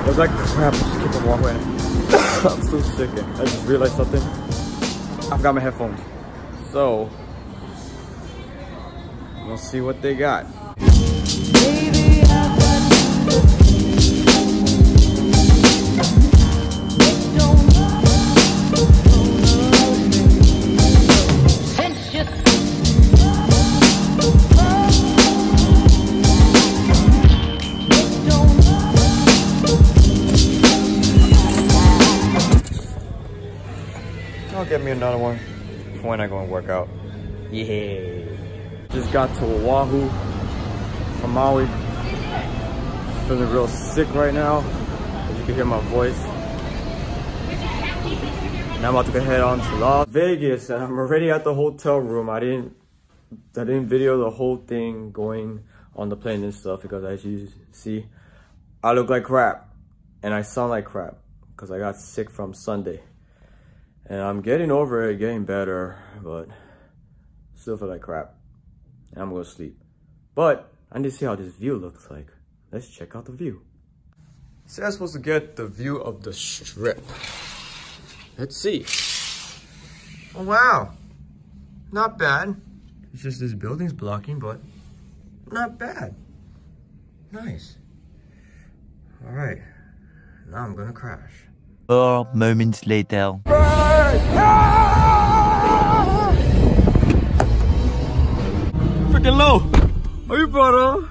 I was like, crap, just keep on walking. I'm still sick. I just realized something. I've got my headphones. So, we'll see what they got. Another one when I go and work out. Yeah. Just got to Oahu from Maui. Feeling real sick right now. As you can hear my voice. Now I'm about to go head on to Las Vegas and I'm already at the hotel room. I didn't I didn't video the whole thing going on the plane and stuff because as you see, I look like crap and I sound like crap because I got sick from Sunday. And I'm getting over it, getting better, but still feel like crap. And I'm gonna sleep. But I need to see how this view looks like. Let's check out the view. So I'm supposed to get the view of the strip. Let's see. Oh wow, not bad. It's just this building's blocking, but not bad. Nice. All right, now I'm gonna crash. Four moments later. Freaking low. Are you brother?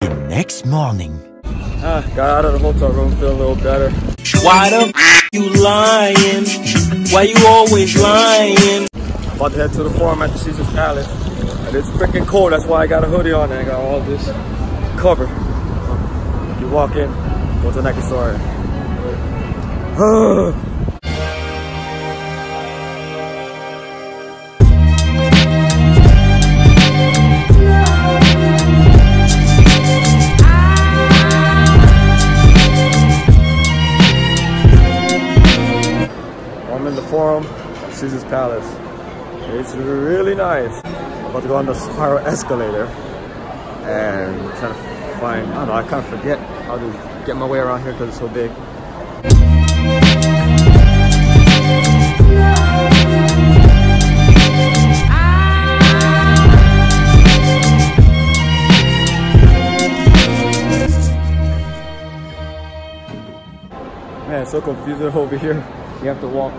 The next morning. Ah, got out of the hotel room, feel a little better. Why the f- you lying? Why you always lying? About to head to the forum at the Caesars Palace. And it's freaking cold, that's why I got a hoodie on and I got all this cover. If you walk in, go to the Nike store. I'm in the forum, Caesars Palace. It's really nice. I'm about to go on the spiral escalator and find, I don't know, I kind of forget how to get my way around here because it's so big. Man, it's so confusing over here. You have to walk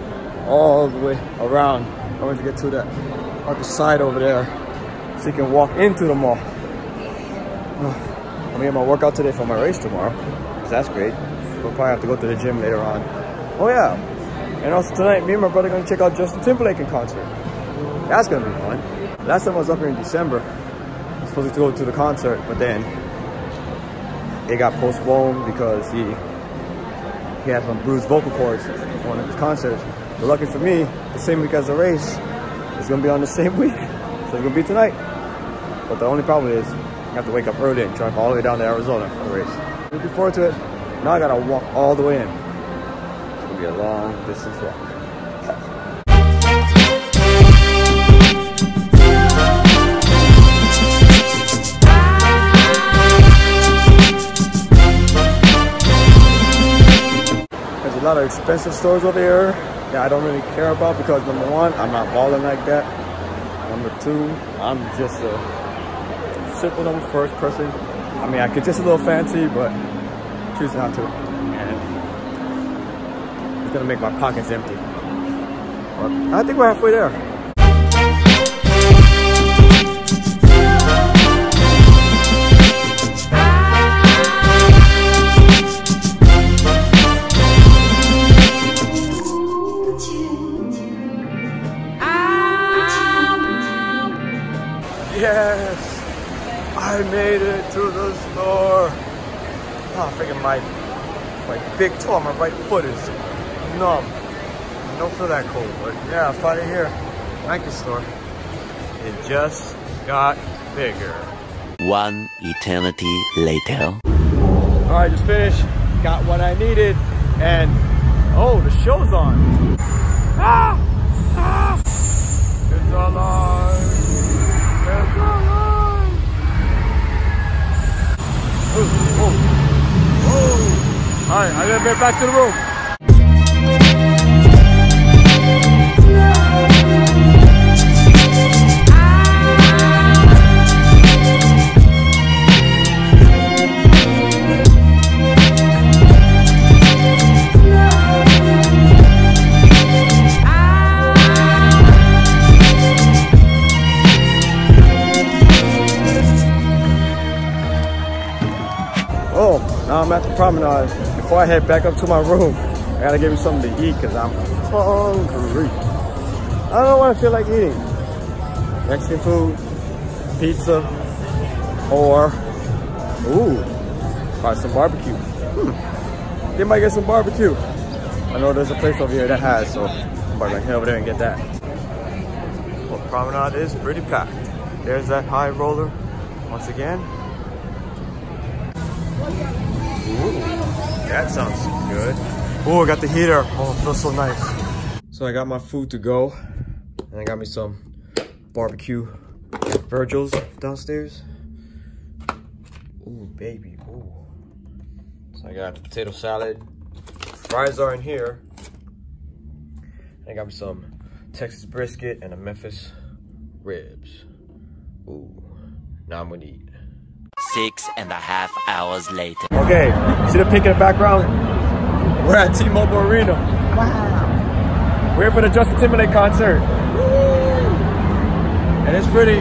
all the way around. I want to get to that other side over there so you can walk into the mall. I'm gonna get my workout today for my race tomorrow. So that's great. We'll probably have to go to the gym later on. Oh yeah. And also tonight, me and my brother are gonna check out Justin Timberlake in concert. That's gonna be fun. Last time I was up here in December, I was supposed to go to the concert, but then it got postponed because he he had some bruised vocal cords one of his concerts. But lucky for me, the same week as the race, it's gonna be on the same week. So it's gonna be tonight. But the only problem is, I have to wake up early and drive all the way down to Arizona for the race. Looking forward to it. Now I gotta walk all the way in. It's gonna be a long distance walk. Lot of expensive stores over here that I don't really care about because number one, I'm not balling like that. Number two, I'm just a simple number first person. I mean, I could just a little fancy, but choose not to. And it's gonna make my pockets empty. But I think we're halfway there. I made it to the store. Oh, freaking my my big toe on my right foot is numb. I don't feel that cold, but yeah, I'm finally here. Nike store. It just got bigger. One eternity later. All right, just finished. Got what I needed. And, oh, the show's on. Ah! Back to the room. Oh, now I'm at the promenade. Before I head back up to my room, I gotta give me something to eat because I'm hungry. I don't know what I feel like eating. Mexican food, pizza, or, ooh, probably some barbecue. Hmm. They might get some barbecue. I know there's a place over here that has, so I'm probably gonna head over there and get that. Well, promenade is pretty packed. There's that high roller once again. That sounds good. Oh, I got the heater. Oh, it feels so nice. So I got my food to go. And I got me some barbecue Virgil's downstairs. Ooh, baby, ooh. So I got potato salad. Fries are in here. And I got me some Texas brisket and a Memphis ribs. Ooh, now I'm gonna eat. Six and a half hours later. Okay, see the pink in the background? We're at T-Mobile Arena. Wow. We're here for the Justin Timberlake concert. And it's pretty.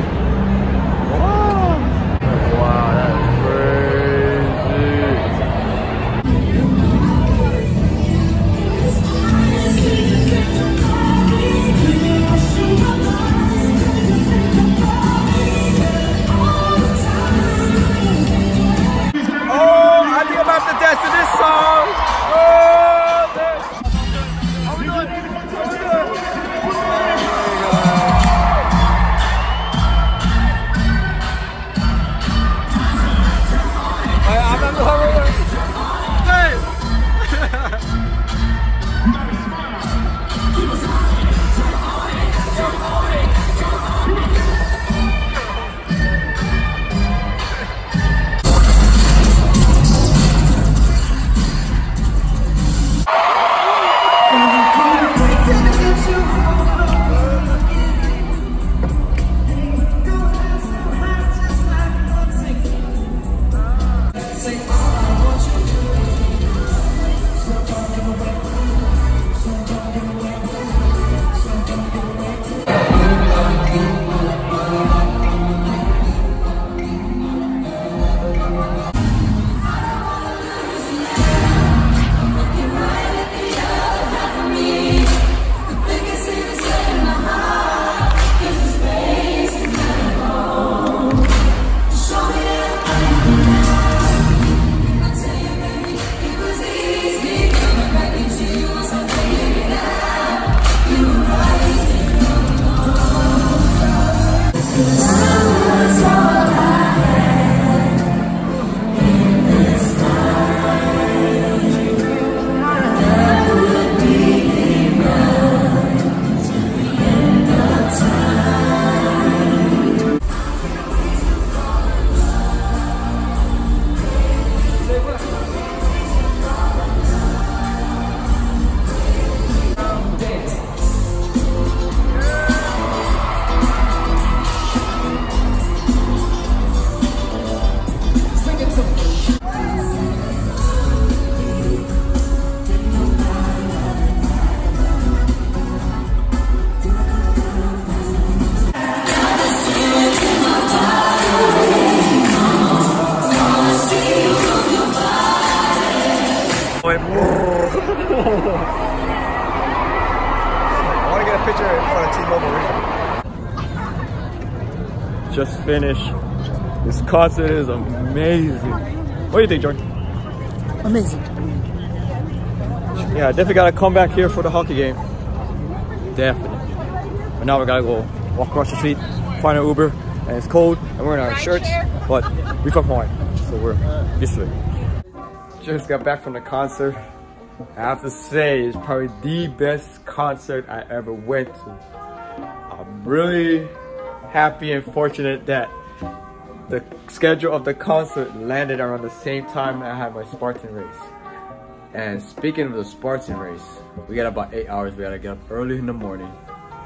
Want to get a picture in front of T-Mobile Arena. Just finished. This concert is amazing. What do you think, Jordan? Amazing. Yeah, definitely gotta come back here for the hockey game. Definitely. But now we gotta go walk across the street, find an Uber, and it's cold, and we're in our shirts, but we from Hawaii, so we're used to it. just got back from the concert. I have to say, it's probably the best concert I ever went to. I'm really happy and fortunate that the schedule of the concert landed around the same time I had my Spartan race. And speaking of the Spartan race, we got about eight hours. We gotta get up early in the morning.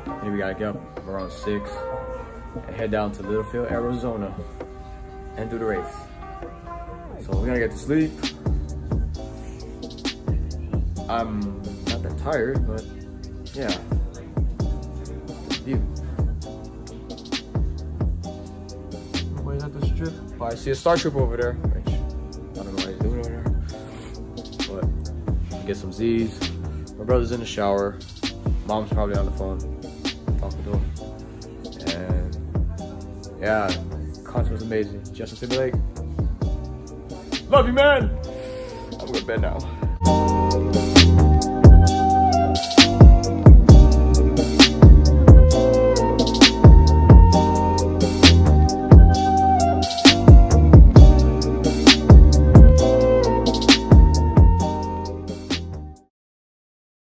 Maybe we gotta get up around six and head down to Littlefield, Arizona and do the race. So we're gonna get to sleep. I'm not that tired, but yeah. View. Nobody's at the strip. Oh, I see a Star Trooper over there, which I don't know what he's doing over there. But get some Z's. My brother's in the shower. Mom's probably on the phone talking to him. And yeah, concert was amazing. Justin Timberlake. Love you, man. I'm going to bed now.